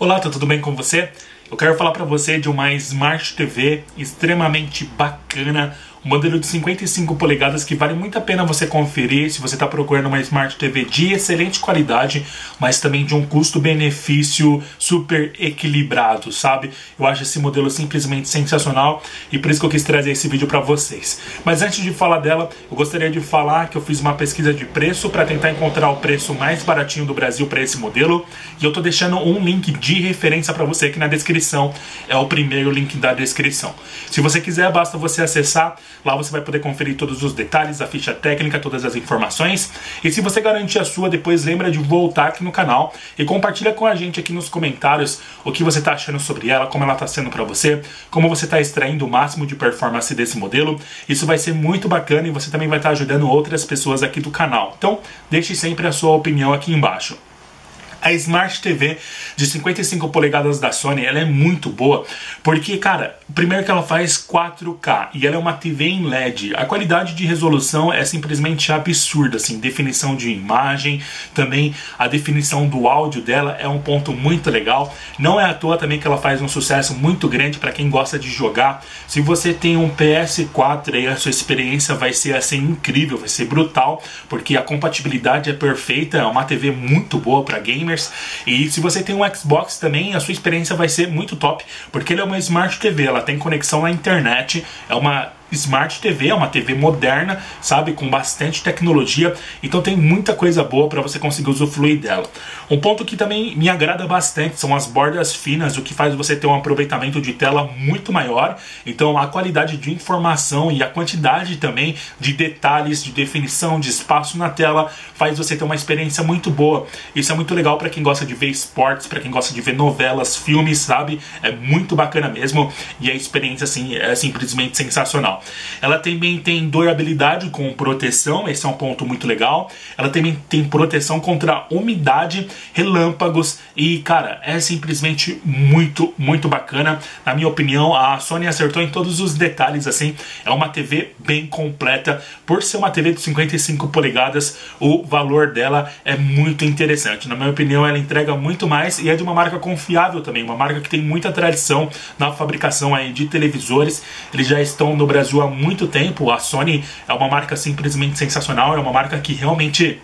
Olá, tá tudo bem com você? Eu quero falar para você de uma Smart TV extremamente bacana, um modelo de 55 polegadas que vale muito a pena você conferir se você está procurando uma Smart TV de excelente qualidade, mas também de um custo-benefício super equilibrado, sabe? Eu acho esse modelo simplesmente sensacional e por isso que eu quis trazer esse vídeo para vocês. Mas antes de falar dela, eu gostaria de falar que eu fiz uma pesquisa de preço para tentar encontrar o preço mais baratinho do Brasil para esse modelo e eu tô deixando um link de referência para você aqui na descrição. É o primeiro link da descrição. Se você quiser, basta você acessar Lá você vai poder conferir todos os detalhes, a ficha técnica, todas as informações. E se você garantir a sua, depois lembra de voltar aqui no canal e compartilha com a gente aqui nos comentários o que você está achando sobre ela, como ela está sendo para você, como você está extraindo o máximo de performance desse modelo. Isso vai ser muito bacana e você também vai estar tá ajudando outras pessoas aqui do canal. Então, deixe sempre a sua opinião aqui embaixo. A Smart TV de 55 polegadas da Sony, ela é muito boa, porque, cara, primeiro que ela faz 4K e ela é uma TV em LED. A qualidade de resolução é simplesmente absurda, assim, definição de imagem, também a definição do áudio dela é um ponto muito legal. Não é à toa também que ela faz um sucesso muito grande para quem gosta de jogar. Se você tem um PS4 aí, a sua experiência vai ser assim incrível, vai ser brutal, porque a compatibilidade é perfeita, é uma TV muito boa para games gamers. E se você tem um Xbox também, a sua experiência vai ser muito top, porque ele é uma Smart TV, ela tem conexão à internet, é uma Smart TV, é uma TV moderna, sabe, com bastante tecnologia, então tem muita coisa boa para você conseguir usufruir dela. Um ponto que também me agrada bastante são as bordas finas, o que faz você ter um aproveitamento de tela muito maior, então a qualidade de informação e a quantidade também de detalhes, de definição, de espaço na tela faz você ter uma experiência muito boa. Isso é muito legal para quem gosta de ver esportes, para quem gosta de ver novelas, filmes, sabe? É muito bacana mesmo e a experiência assim é simplesmente sensacional. Ela também tem durabilidade com proteção, esse é um ponto muito legal. Ela também tem proteção contra umidade, relâmpagos e, cara, é simplesmente muito, muito bacana. Na minha opinião, a Sony acertou em todos os detalhes, assim. É uma TV bem completa. Por ser uma TV de 55 polegadas, o valor dela é muito interessante. Na minha opinião, ela entrega muito mais e é de uma marca confiável também, uma marca que tem muita tradição na fabricação aí de televisores. Eles já estão no Brasil Brasil há muito tempo. A Sony é uma marca simplesmente sensacional, é uma marca que realmente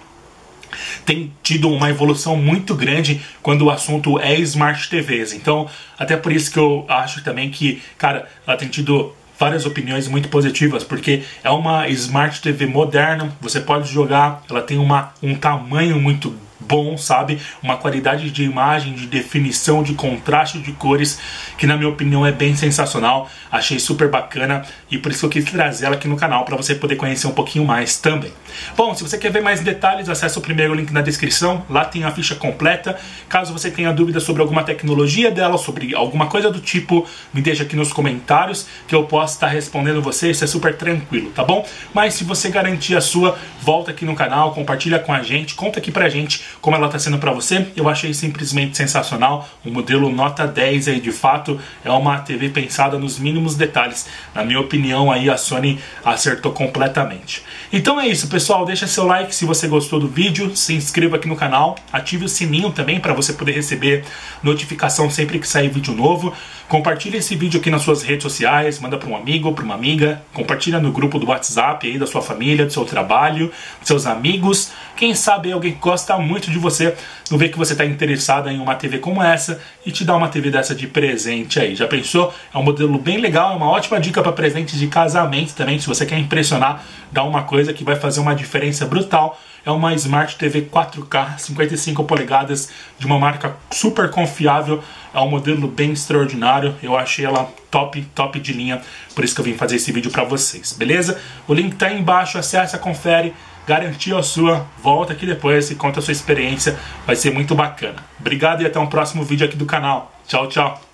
tem tido uma evolução muito grande quando o assunto é Smart TVs. Então, até por isso que eu acho também que, cara, ela tem tido várias opiniões muito positivas, porque é uma Smart TV moderna, você pode jogar, ela tem uma, um tamanho muito bom, sabe? Uma qualidade de imagem, de definição, de contraste de cores, que na minha opinião é bem sensacional. Achei super bacana e por isso eu quis trazer ela aqui no canal para você poder conhecer um pouquinho mais também. Bom, se você quer ver mais detalhes, acesse o primeiro link na descrição, lá tem a ficha completa. Caso você tenha dúvida sobre alguma tecnologia dela, sobre alguma coisa do tipo, me deixa aqui nos comentários que eu posso estar respondendo você, isso é super tranquilo, tá bom? Mas se você garantir a sua, volta aqui no canal, compartilha com a gente, conta aqui pra gente como ela está sendo para você. Eu achei simplesmente sensacional. O modelo nota 10 aí de fato é uma TV pensada nos mínimos detalhes. Na minha opinião aí a Sony acertou completamente. Então é isso, pessoal. Deixa seu like se você gostou do vídeo, se inscreva aqui no canal, ative o sininho também para você poder receber notificação sempre que sair vídeo novo. Compartilhe esse vídeo aqui nas suas redes sociais, manda para um amigo, para uma amiga, compartilha no grupo do WhatsApp aí da sua família, do seu trabalho, dos seus amigos. Quem sabe alguém que gosta muito de você, não vê que você está interessado em uma TV como essa e te dá uma TV dessa de presente aí. Já pensou? É um modelo bem legal, é uma ótima dica para presente de casamento também, se você quer impressionar, dá uma coisa que vai fazer uma diferença brutal é uma Smart TV 4K 55 polegadas de uma marca super confiável. É um modelo bem extraordinário. Eu achei ela top, top de linha. Por isso que eu vim fazer esse vídeo para vocês, beleza? O link tá aí embaixo, acessa, confere. Garantia a sua, volta aqui depois e conta a sua experiência, vai ser muito bacana. Obrigado e até um próximo vídeo aqui do canal. Tchau, tchau.